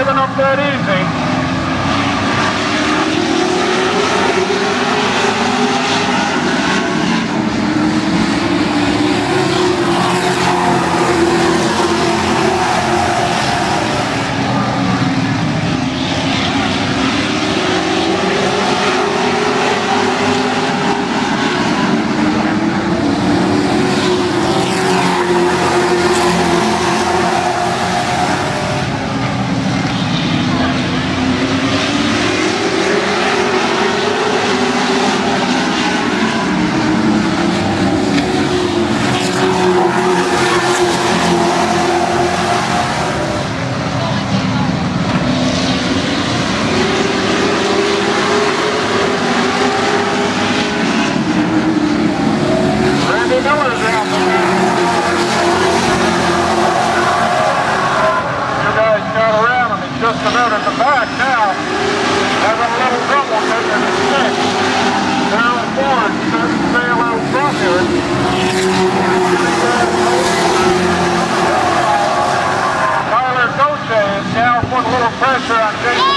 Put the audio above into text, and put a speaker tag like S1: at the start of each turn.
S1: giving up that easy. just about at the back now. Having a little trouble taking the stick. Now from here. Tyler Goche is now putting a little pressure on Jason.